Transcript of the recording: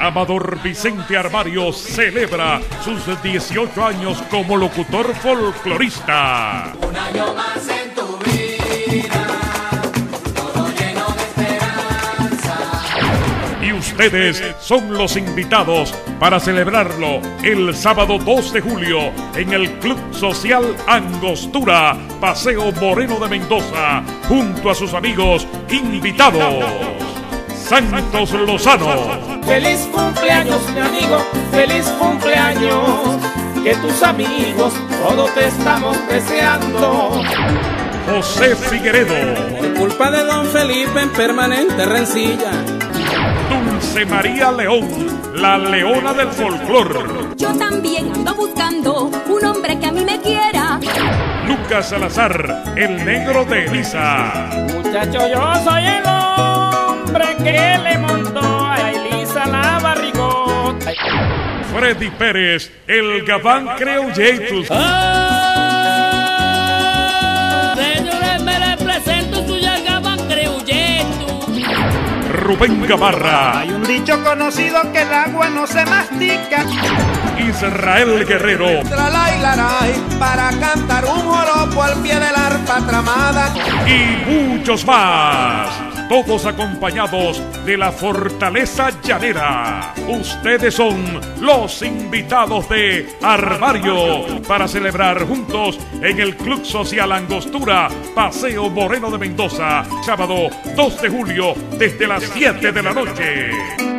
Amador Vicente Armario celebra sus 18 años como locutor folclorista. Un año más en tu vida, todo lleno de esperanza. Y ustedes son los invitados para celebrarlo el sábado 2 de julio en el Club Social Angostura, Paseo Moreno de Mendoza, junto a sus amigos invitados. Santos Lozano. Feliz cumpleaños, mi amigo, feliz cumpleaños. Que tus amigos todos te estamos deseando. José Figueredo, Por culpa de don Felipe en permanente rencilla. Dulce María León, la leona del folclor, Yo también ando buscando un hombre que a mí me quiera. Lucas Salazar, el negro de Elisa, Muchacho, yo soy el hombre que le montó a Elisa la barrigota. Freddy Pérez, el gabán creolletus, Señores, me les presento su Yargaban Creuyeto. Rubén Gamarra, Hay un dicho conocido que el agua no se mastica. Israel Guerrero Tralay, laray, para cantar un joropo al pie del arpa tramada. y muchos más. Todos acompañados de la Fortaleza Llanera. Ustedes son los invitados de Armario para celebrar juntos en el Club Social Angostura, Paseo Moreno de Mendoza, sábado 2 de julio desde las 7 de la noche.